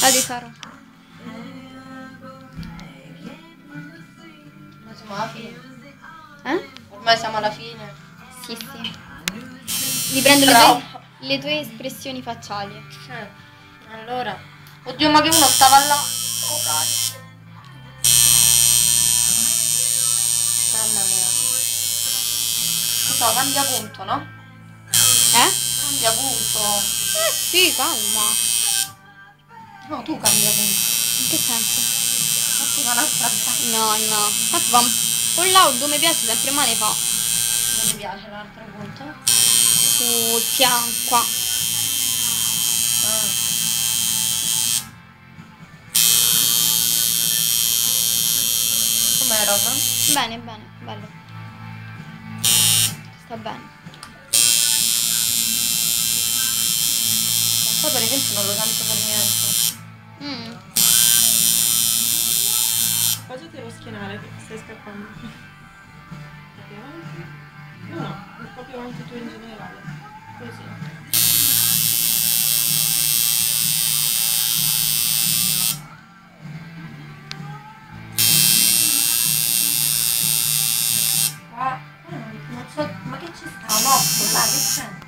Vedi Sara. Ma siamo alla fine. Eh? Ormai siamo alla fine. Sì, sì. Riprendo le Bravo. tue, le tue espressioni facciali. Eh, Allora. Oddio, ma che uno stava là. Oh cazzo. Mamma mia. Cosa, cambia punto, no? Eh? Cambia punto. Eh sì, calma. No, tu cambia punto. In che senso? Faccio un'altra. No, no. Infatti va con l'audio mi piace sempre male fa. Non ti piace l'altro punto? Sul fianco qua. Ah. Com'è Rosa? Bene, bene, bello. Sta bene. Poi per esempio non lo sento per niente. Mm. Appoggiati allo schienale perché stai scappando. Più avanti. No, no, un po' più avanti tu in generale. Così. Non so, ma che ci sta? Occhio là, che c'è?